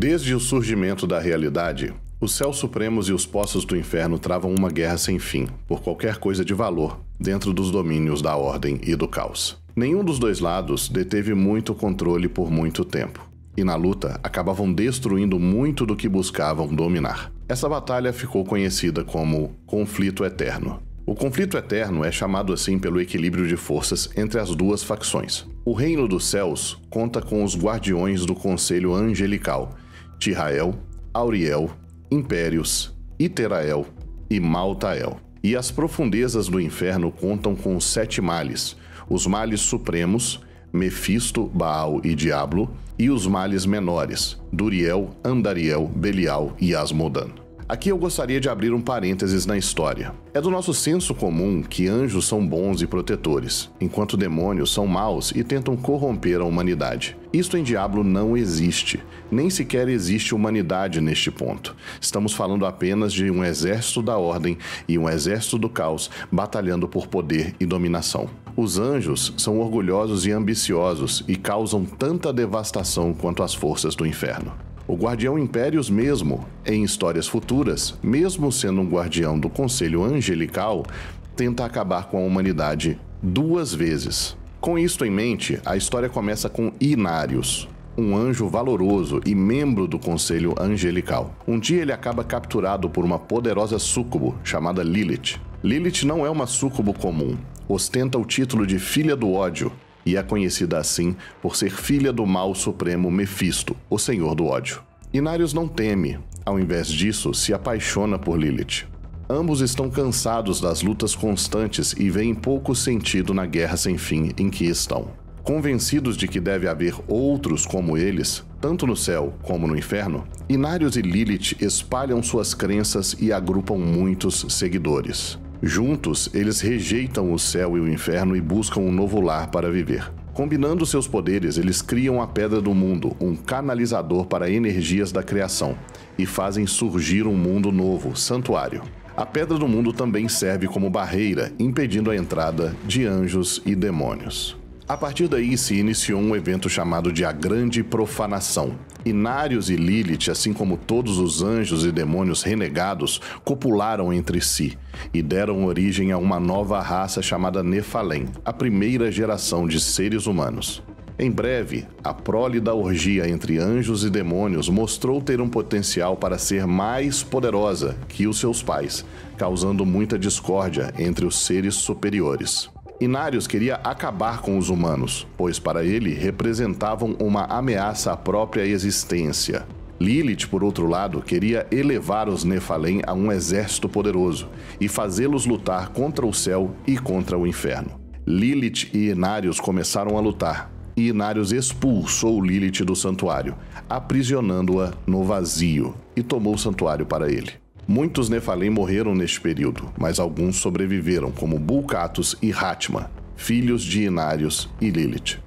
Desde o surgimento da realidade, os céus supremos e os poços do inferno travam uma guerra sem fim, por qualquer coisa de valor, dentro dos domínios da ordem e do caos. Nenhum dos dois lados deteve muito controle por muito tempo, e na luta acabavam destruindo muito do que buscavam dominar. Essa batalha ficou conhecida como Conflito Eterno. O conflito eterno é chamado assim pelo equilíbrio de forças entre as duas facções. O Reino dos Céus conta com os guardiões do Conselho Angelical, Tirael, Auriel Impérios, Iterael e Maltael. E as profundezas do inferno contam com os sete males, os males supremos, Mefisto, Baal e Diablo, e os males menores, Duriel, Andariel, Belial e Asmodan. Aqui eu gostaria de abrir um parênteses na história. É do nosso senso comum que anjos são bons e protetores, enquanto demônios são maus e tentam corromper a humanidade. Isto em Diablo não existe. Nem sequer existe humanidade neste ponto. Estamos falando apenas de um exército da ordem e um exército do caos batalhando por poder e dominação. Os anjos são orgulhosos e ambiciosos e causam tanta devastação quanto as forças do inferno. O Guardião Impérios mesmo, em histórias futuras, mesmo sendo um guardião do Conselho Angelical, tenta acabar com a humanidade duas vezes. Com isto em mente, a história começa com Inários, um anjo valoroso e membro do Conselho Angelical. Um dia ele acaba capturado por uma poderosa súcubo chamada Lilith. Lilith não é uma súcubo comum, ostenta o título de Filha do Ódio e é conhecida assim por ser filha do mal supremo Mefisto, o senhor do ódio. Inarius não teme, ao invés disso, se apaixona por Lilith. Ambos estão cansados das lutas constantes e veem pouco sentido na guerra sem fim em que estão. Convencidos de que deve haver outros como eles, tanto no céu como no inferno, Inarius e Lilith espalham suas crenças e agrupam muitos seguidores. Juntos, eles rejeitam o céu e o inferno e buscam um novo lar para viver. Combinando seus poderes, eles criam a Pedra do Mundo, um canalizador para energias da criação, e fazem surgir um mundo novo, santuário. A Pedra do Mundo também serve como barreira, impedindo a entrada de anjos e demônios. A partir daí se iniciou um evento chamado de a Grande Profanação. Inários e Lilith, assim como todos os anjos e demônios renegados, copularam entre si e deram origem a uma nova raça chamada Nefalém, a primeira geração de seres humanos. Em breve, a prole da orgia entre anjos e demônios mostrou ter um potencial para ser mais poderosa que os seus pais, causando muita discórdia entre os seres superiores. Inarius queria acabar com os humanos, pois para ele representavam uma ameaça à própria existência. Lilith, por outro lado, queria elevar os Nephalem a um exército poderoso e fazê-los lutar contra o céu e contra o inferno. Lilith e Inarius começaram a lutar, e Inarius expulsou Lilith do santuário, aprisionando-a no vazio, e tomou o santuário para ele. Muitos Nefalim morreram neste período, mas alguns sobreviveram, como Bulcatus e Hatma, filhos de Inários e Lilith.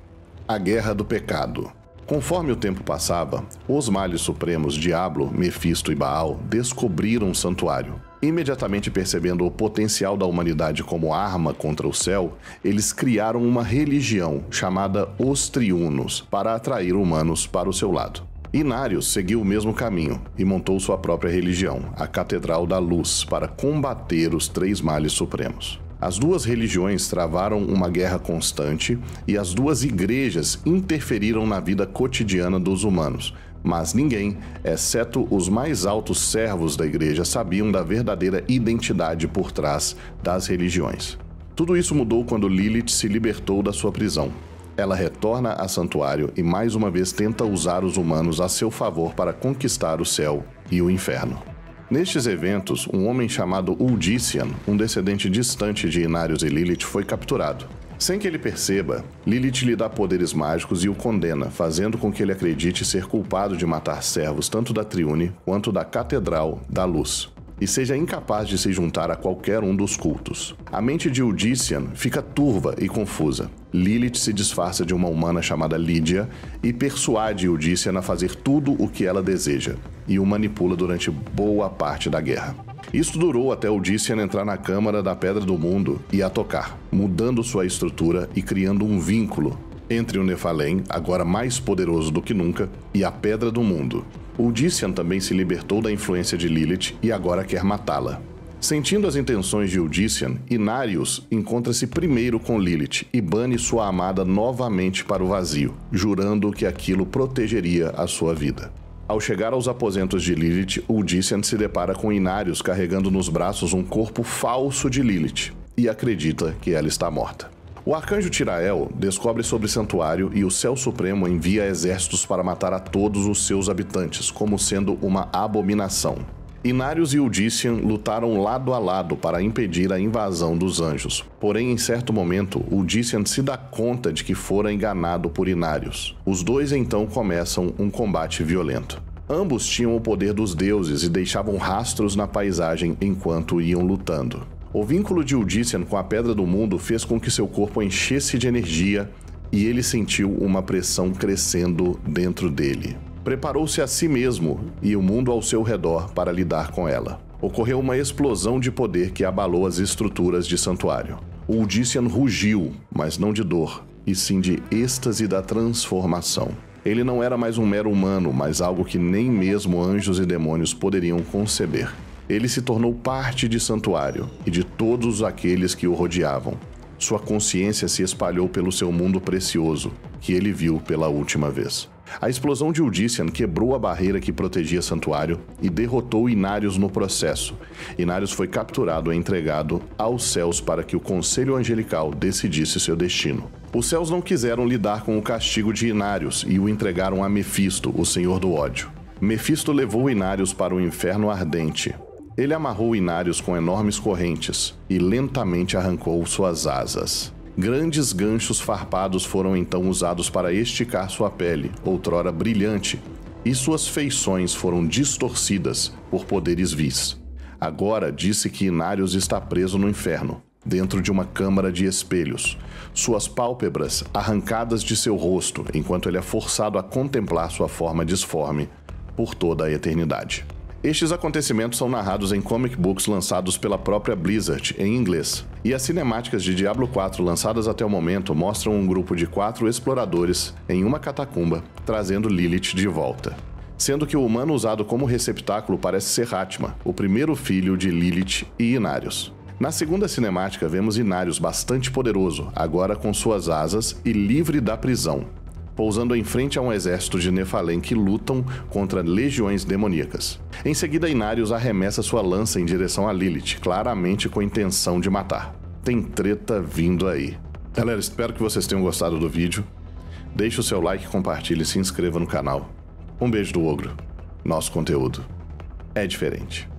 A Guerra do Pecado. Conforme o tempo passava, os males supremos Diablo, Mefisto e Baal descobriram o santuário. Imediatamente percebendo o potencial da humanidade como arma contra o céu, eles criaram uma religião chamada Os Triunos para atrair humanos para o seu lado. Inários seguiu o mesmo caminho e montou sua própria religião, a Catedral da Luz, para combater os três males supremos. As duas religiões travaram uma guerra constante e as duas igrejas interferiram na vida cotidiana dos humanos, mas ninguém, exceto os mais altos servos da igreja, sabiam da verdadeira identidade por trás das religiões. Tudo isso mudou quando Lilith se libertou da sua prisão ela retorna a Santuário e mais uma vez tenta usar os humanos a seu favor para conquistar o céu e o inferno. Nestes eventos, um homem chamado Uldician, um descendente distante de Inarius e Lilith, foi capturado. Sem que ele perceba, Lilith lhe dá poderes mágicos e o condena, fazendo com que ele acredite ser culpado de matar servos tanto da Triune quanto da Catedral da Luz e seja incapaz de se juntar a qualquer um dos cultos. A mente de Udician fica turva e confusa. Lilith se disfarça de uma humana chamada Lídia e persuade Udician a fazer tudo o que ela deseja, e o manipula durante boa parte da guerra. Isso durou até Odyssean entrar na Câmara da Pedra do Mundo e a tocar, mudando sua estrutura e criando um vínculo entre o Nefalém, agora mais poderoso do que nunca, e a Pedra do Mundo. Udician também se libertou da influência de Lilith e agora quer matá-la. Sentindo as intenções de Udician, Inarius encontra-se primeiro com Lilith e bane sua amada novamente para o vazio, jurando que aquilo protegeria a sua vida. Ao chegar aos aposentos de Lilith, Udician se depara com Inarius carregando nos braços um corpo falso de Lilith e acredita que ela está morta. O arcanjo Tirael descobre sobre o santuário e o Céu Supremo envia exércitos para matar a todos os seus habitantes, como sendo uma abominação. Inarius e Udician lutaram lado a lado para impedir a invasão dos anjos. Porém, em certo momento, Udician se dá conta de que fora enganado por Inarius. Os dois então começam um combate violento. Ambos tinham o poder dos deuses e deixavam rastros na paisagem enquanto iam lutando. O vínculo de Udician com a Pedra do Mundo fez com que seu corpo enchesse de energia e ele sentiu uma pressão crescendo dentro dele preparou-se a si mesmo e o mundo ao seu redor para lidar com ela. Ocorreu uma explosão de poder que abalou as estruturas de santuário. O Udician rugiu, mas não de dor, e sim de êxtase da transformação. Ele não era mais um mero humano, mas algo que nem mesmo anjos e demônios poderiam conceber. Ele se tornou parte de santuário e de todos aqueles que o rodeavam. Sua consciência se espalhou pelo seu mundo precioso, que ele viu pela última vez. A explosão de Udician quebrou a barreira que protegia Santuário e derrotou Inarius no processo. Inarius foi capturado e entregado aos céus para que o Conselho Angelical decidisse seu destino. Os céus não quiseram lidar com o castigo de Inarius e o entregaram a Mefisto, o Senhor do Ódio. Mefisto levou Inarius para o inferno ardente. Ele amarrou Inarius com enormes correntes e lentamente arrancou suas asas. Grandes ganchos farpados foram então usados para esticar sua pele, outrora brilhante, e suas feições foram distorcidas por poderes vis. Agora disse que Inarius está preso no inferno, dentro de uma câmara de espelhos, suas pálpebras arrancadas de seu rosto, enquanto ele é forçado a contemplar sua forma disforme por toda a eternidade. Estes acontecimentos são narrados em comic books lançados pela própria Blizzard em inglês, e as cinemáticas de Diablo 4 lançadas até o momento mostram um grupo de quatro exploradores em uma catacumba trazendo Lilith de volta. Sendo que o humano usado como receptáculo parece ser Hatma, o primeiro filho de Lilith e Inarius. Na segunda cinemática, vemos Inarius bastante poderoso, agora com suas asas e livre da prisão, pousando em frente a um exército de Nefalém que lutam contra legiões demoníacas. Em seguida, Inarius arremessa sua lança em direção a Lilith, claramente com a intenção de matar. Tem treta vindo aí. Galera, espero que vocês tenham gostado do vídeo. Deixe o seu like, compartilhe e se inscreva no canal. Um beijo do Ogro. Nosso conteúdo é diferente.